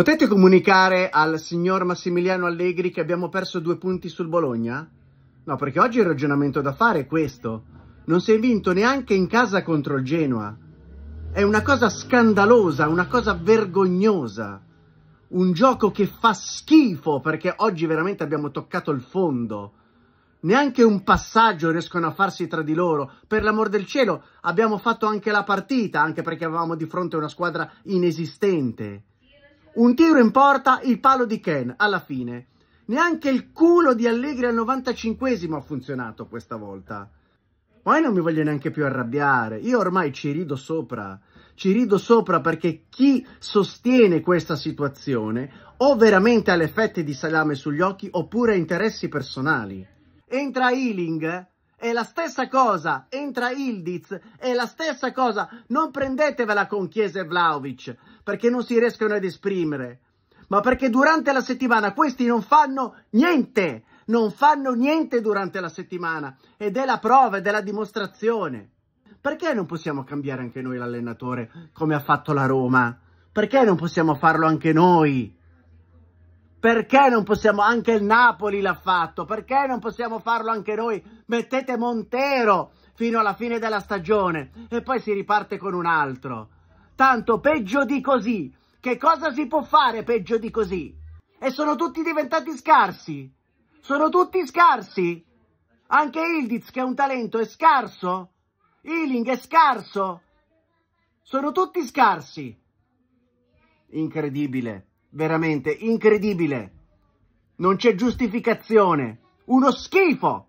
Potete comunicare al signor Massimiliano Allegri che abbiamo perso due punti sul Bologna? No, perché oggi il ragionamento da fare è questo. Non si è vinto neanche in casa contro il Genoa. È una cosa scandalosa, una cosa vergognosa. Un gioco che fa schifo perché oggi veramente abbiamo toccato il fondo. Neanche un passaggio riescono a farsi tra di loro. Per l'amor del cielo, abbiamo fatto anche la partita, anche perché avevamo di fronte una squadra inesistente. Un tiro in porta, il palo di Ken, alla fine. Neanche il culo di Allegri al 95esimo ha funzionato questa volta. Poi non mi voglio neanche più arrabbiare. Io ormai ci rido sopra. Ci rido sopra perché chi sostiene questa situazione o veramente ha le fette di salame sugli occhi oppure ha interessi personali. Entra Ealing è la stessa cosa, entra Ildiz, è la stessa cosa, non prendetevela con Chiesa e Vlaovic, perché non si riescono ad esprimere, ma perché durante la settimana questi non fanno niente, non fanno niente durante la settimana, ed è la prova, ed è la dimostrazione. Perché non possiamo cambiare anche noi l'allenatore come ha fatto la Roma? Perché non possiamo farlo anche noi? Perché non possiamo, anche il Napoli l'ha fatto, perché non possiamo farlo anche noi? Mettete Montero fino alla fine della stagione e poi si riparte con un altro. Tanto peggio di così. Che cosa si può fare peggio di così? E sono tutti diventati scarsi. Sono tutti scarsi. Anche Ildiz, che è un talento, è scarso. Ealing è scarso. Sono tutti scarsi. Incredibile veramente incredibile. Non c'è giustificazione. Uno schifo.